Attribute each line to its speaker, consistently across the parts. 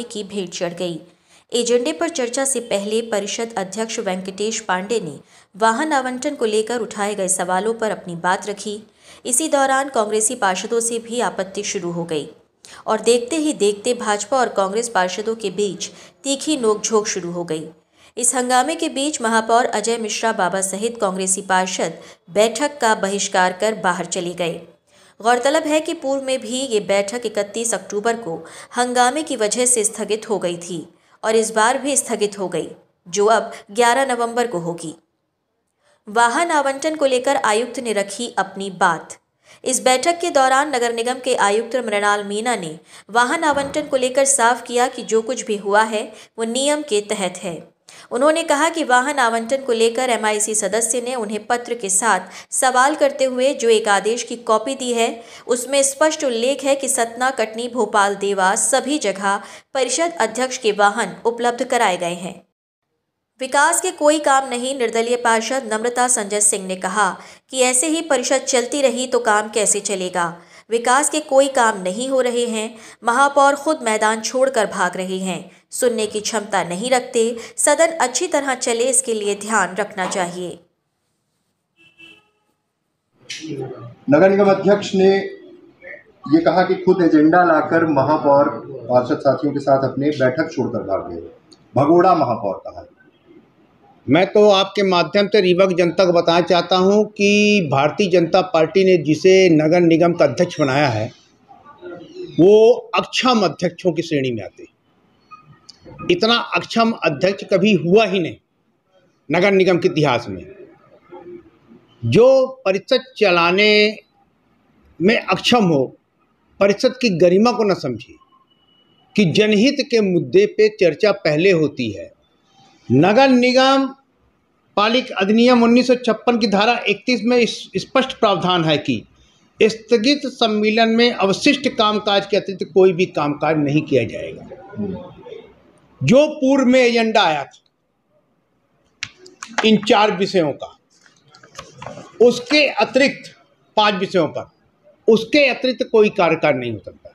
Speaker 1: हंगामे की भेंट चढ़ गई। एजेंडे पर चर्चा से पहले परिषद अध्यक्ष वेंकटेश पांडे ने वाहन आवंटन को लेकर उठाए गए सवालों पर अपनी बात रखी। इसी दौरान कांग्रेसी पार्षदों से भी आपत्ति शुरू हो गई और देखते ही देखते भाजपा और कांग्रेस पार्षदों के बीच तीखी नोकझोंक शुरू हो गई। इस हंगामे के बीच महापौर अजय मिश्रा बाबा सहित कांग्रेसी पार्षद बैठक का बहिष्कार कर बाहर चले गए। गौरतलब है कि पूर्व में भी ये बैठक 31 अक्टूबर को हंगामे की वजह से स्थगित हो गई थी और इस बार भी स्थगित हो गई, जो अब 11 नवंबर को होगी। वाहन आवंटन को लेकर आयुक्त ने रखी अपनी बात। इस बैठक के दौरान नगर निगम के आयुक्त मृणाल मीना ने वाहन आवंटन को लेकर साफ़ किया कि जो कुछ भी हुआ है, वो नियम के तहत है। उन्होंने कहा कि वाहन आवंटन को लेकर एमआईसी सदस्य ने उन्हें पत्र के साथ सवाल करते हुए जो एक आदेश की कॉपी दी है, उसमें स्पष्ट उल्लेख है कि सतना, कटनी, भोपाल, देवास सभी जगह परिषद अध्यक्ष के वाहन उपलब्ध कराए गए हैं। विकास के कोई काम नहीं, निर्दलीय पार्षद नम्रता संजय सिंह ने कहा कि ऐसे ही परिषद चलती रही तो काम कैसे चलेगा? विकास के कोई काम नहीं हो रहे हैं। महापौर खुद मैदान छोड़कर भाग रहे हैं। सुनने की क्षमता नहीं रखते, सदन अच्छी तरह चले इसके लिए ध्यान रखना चाहिए।
Speaker 2: नगर निगम अध्यक्ष ने ये कहा कि खुद एजेंडा लाकर महापौर पार्षद साथियों के साथ अपने बैठक छोड़कर भाग गए। भगोड़ा महापौर कहा।
Speaker 3: मैं तो आपके माध्यम से रीवक जनता को बताना चाहता हूँ कि भारतीय जनता पार्टी ने जिसे नगर निगम का अध्यक्ष बनाया है, वो अक्षम अध्यक्षों की श्रेणी में आते इतना अक्षम अध्यक्ष कभी हुआ ही नहीं नगर निगम के इतिहास में। जो परिषद चलाने में अक्षम हो, परिषद की गरिमा को न समझे कि जनहित के मुद्दे पे चर्चा पहले होती है। नगर निगम पालिक अधिनियम उन्नीस सौ छप्पन की धारा 31 में स्पष्ट प्रावधान है कि स्थगित सम्मेलन में अवशिष्ट कामकाज के अतिरिक्त कोई भी कामकाज नहीं किया जाएगा। जो पूर्व में एजेंडा आया था, इन चार विषयों का, उसके अतिरिक्त, पाँच विषयों पर, उसके अतिरिक्त कोई कार्यकाल नहीं हो सकता।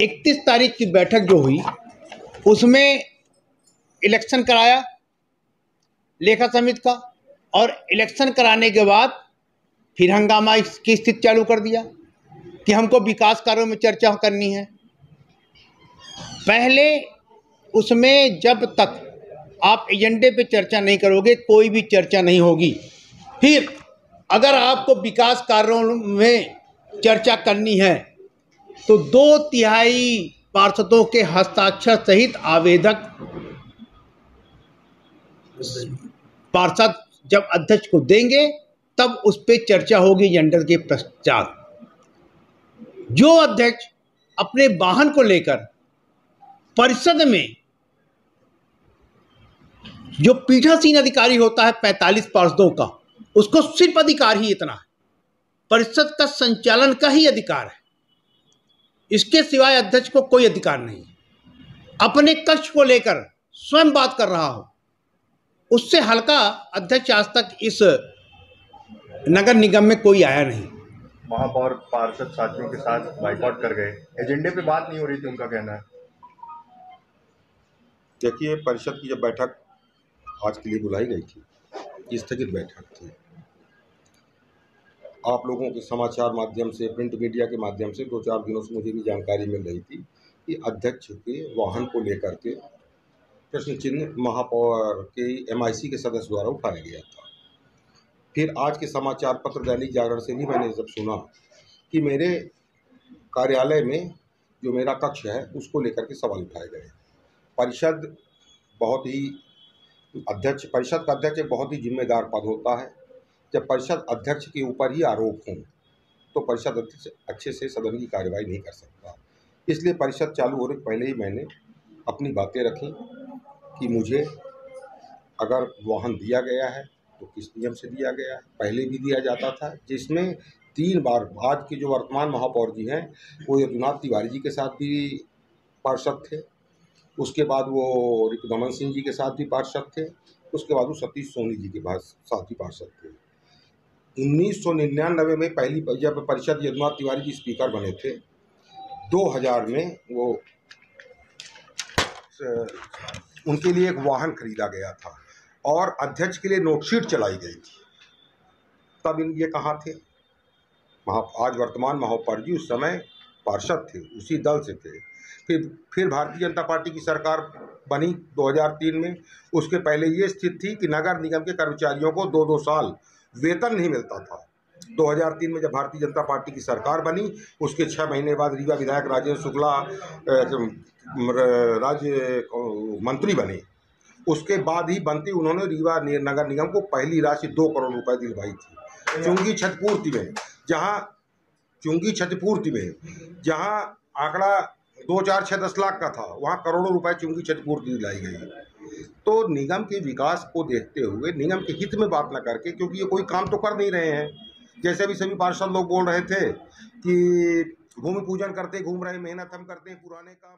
Speaker 3: इकतीस तारीख की बैठक जो हुई, उसमें इलेक्शन कराया लेखा समिति का, और इलेक्शन कराने के बाद फिर हंगामा की स्थिति चालू कर दिया कि हमको विकास कार्यों में चर्चा करनी है। पहले उसमें जब तक आप एजेंडे पे चर्चा नहीं करोगे, कोई भी चर्चा नहीं होगी। फिर अगर आपको विकास कार्यों में चर्चा करनी है तो दो तिहाई पार्षदों के हस्ताक्षर सहित आवेदक पार्षद जब अध्यक्ष को देंगे, तब उस पर चर्चा होगी जेंडर के पश्चात। जो अध्यक्ष अपने वाहन को लेकर परिषद में जो पीठासीन अधिकारी होता है पैंतालीस पार्षदों का, उसको सिर्फ़ अधिकार ही इतना है। परिषद का संचालन का ही अधिकार है। इसके सिवाय अध्यक्ष को कोई अधिकार नहीं है। अपने कक्ष को लेकर स्वयं बात कर रहा हो। उससे हल्का अध्यक्ष आज तक इस नगर निगम में कोई आया नहीं।
Speaker 2: महापौर पार्षद साथियों के साथ बाइकआउट कर गए। एजेंडे पे बात नहीं हो रही थी उनका कहना है।
Speaker 4: देखिए परिषद की जब बैठक आज के लिए बुलाई गई थी स्थगित बैठक थी। आप लोगों के समाचार माध्यम से प्रिंट मीडिया के माध्यम से दो चार दिनों से मुझे भी जानकारी मिल रही थी कि अध्यक्ष के वाहन को लेकर के प्रश्न चिन्ह महापौर के एमआईसी के सदस्य द्वारा उठाया गया था। फिर आज के समाचार पत्र दैनिक जागरण से भी मैंने जब सुना कि मेरे कार्यालय में जो मेरा कक्ष है, उसको लेकर के सवाल उठाए गए। परिषद बहुत ही अध्यक्ष, परिषद का अध्यक्ष एक बहुत ही जिम्मेदार पद होता है। जब परिषद अध्यक्ष के ऊपर ही आरोप हों तो परिषद अध्यक्ष अच्छे से सदन की कार्यवाही नहीं कर सकता। इसलिए परिषद चालू होने पहले ही मैंने अपनी बातें रखी। कि मुझे अगर वाहन दिया गया है तो किस नियम से दिया गया है? पहले भी दिया जाता था, जिसमें तीन बार आज के जो वर्तमान महापौर जी हैं, वो यदुनाथ तिवारी जी के साथ भी पार्षद थे। उसके बाद वो दमन सिंह जी के साथ भी पार्षद थे। उसके बाद वो सतीश सोनी जी के साथ भी पार्षद थे। उन्नीस सौ निन्यानवे में पहली जब परिषद यदुनाथ तिवारी जी स्पीकर बने थे 2000 में वो उनके लिए एक वाहन खरीदा गया था और अध्यक्ष के लिए नोटशीट चलाई गई थी। तब इन ये कहाँ थे? महा, आज वर्तमान महापौर जी उस समय पार्षद थे, उसी दल से थे। फिर फिर भारतीय जनता पार्टी की सरकार बनी 2003 में। उसके पहले ये स्थिति थी कि नगर निगम के कर्मचारियों को दो दो साल वेतन नहीं मिलता था। 2003 में जब भारतीय जनता पार्टी की सरकार बनी, उसके छः महीने बाद रीवा विधायक राजेंद्र शुक्ला राज्य मंत्री बने। उसके बाद ही बनती उन्होंने रीवा नगर निगम को पहली राशि दो करोड़ रुपए दिलवाई थी। चुंगी क्षतिपूर्ति में, जहाँ, चुंगी क्षतिपूर्ति में, जहाँ आंकड़ा दो चार छः दस लाख का था, वहाँ करोड़ों रुपए चुंगी क्षतिपूर्ति दिलाई गई। तो निगम के विकास को देखते हुए, निगम के हित में बात न करके, क्योंकि ये कोई काम तो कर नहीं रहे हैं। जैसे भी सभी पार्षद लोग बोल रहे थे कि भूमि पूजन करते, घूम रहे, मेहनत हम करते हैं, पुराने काम